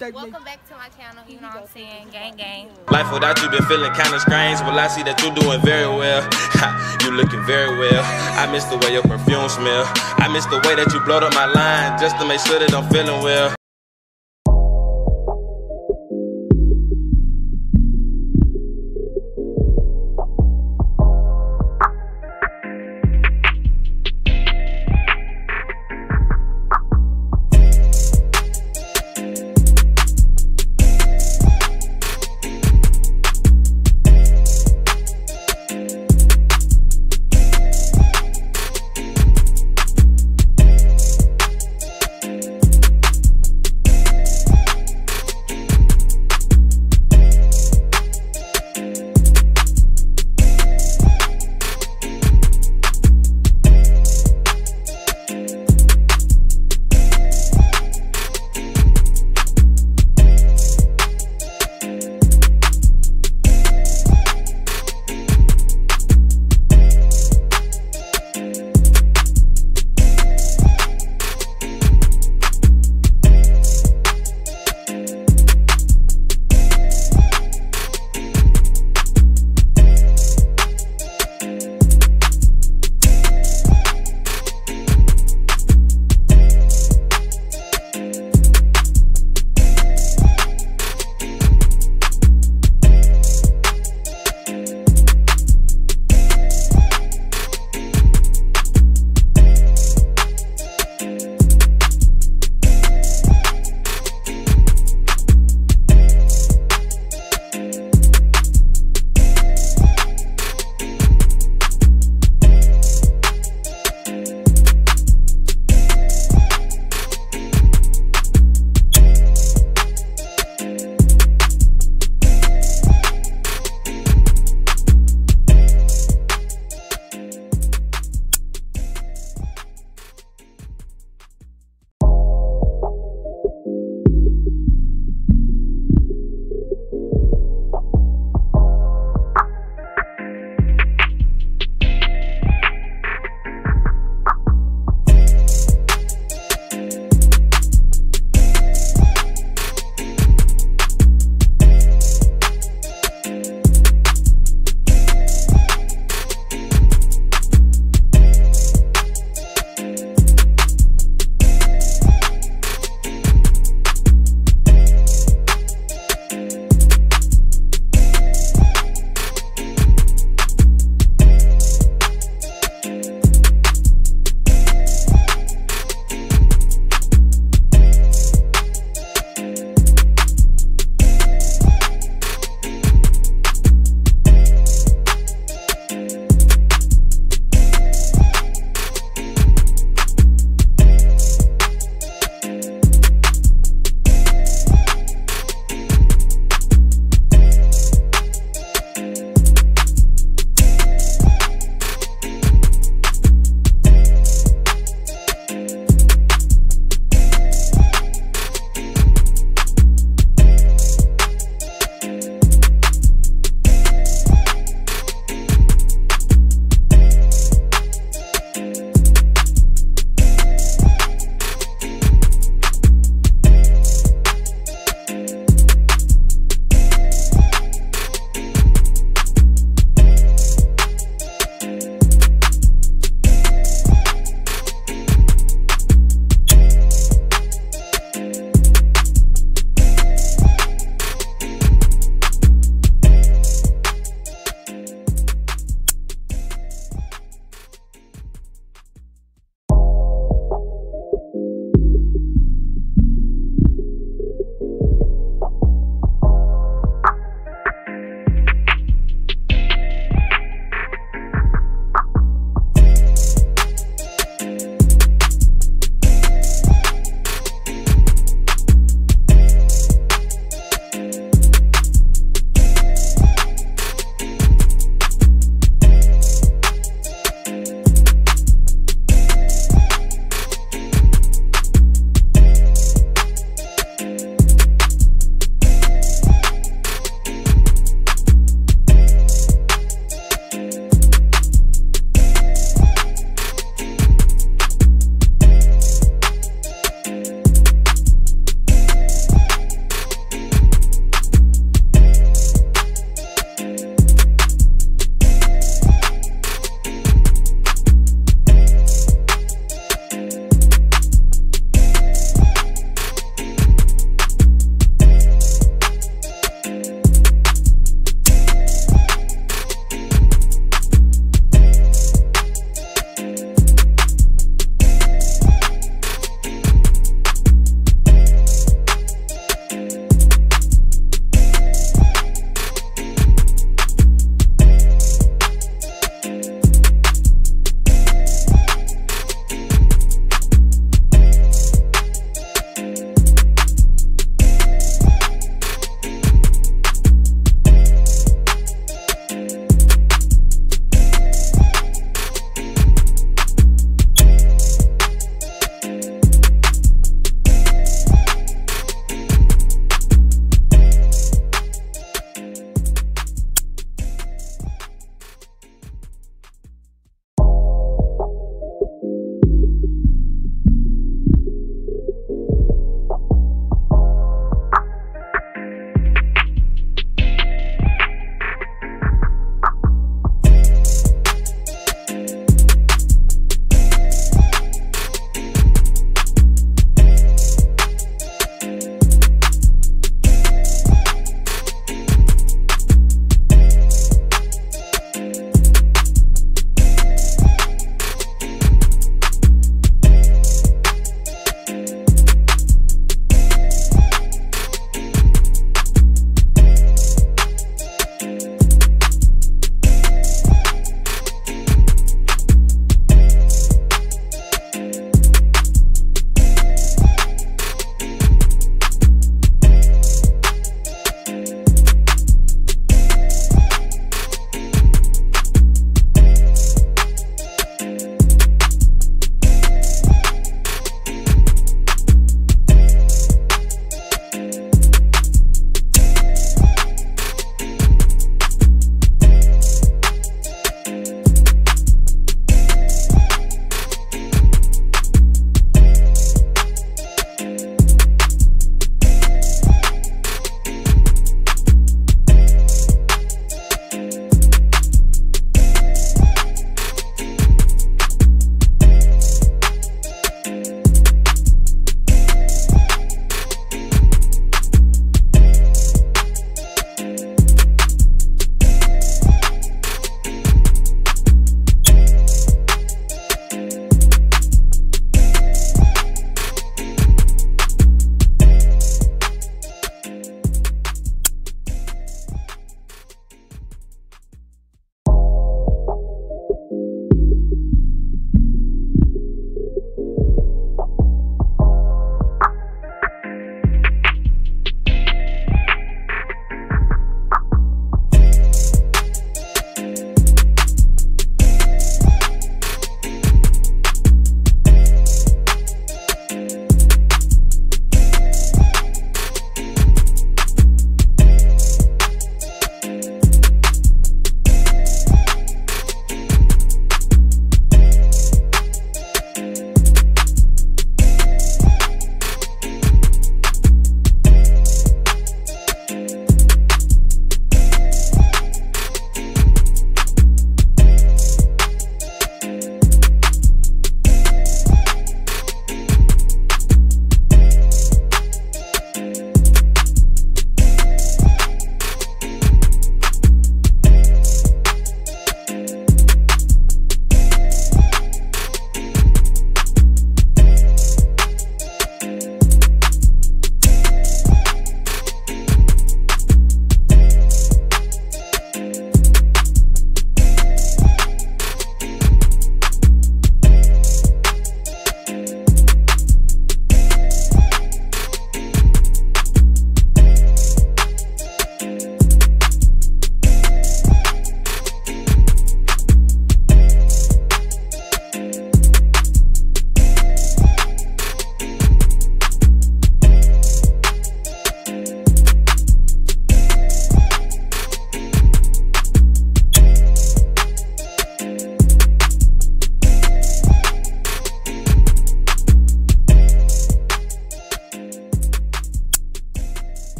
Welcome back to my channel, you know what I'm saying? Gang, gang. Life without you been feeling kinda strange. Well, I see that you're doing very well. you looking very well. I miss the way your perfume smell. I miss the way that you blowed up my line just to make sure that I'm feeling well.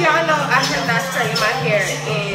y'all know I have not straightened my hair in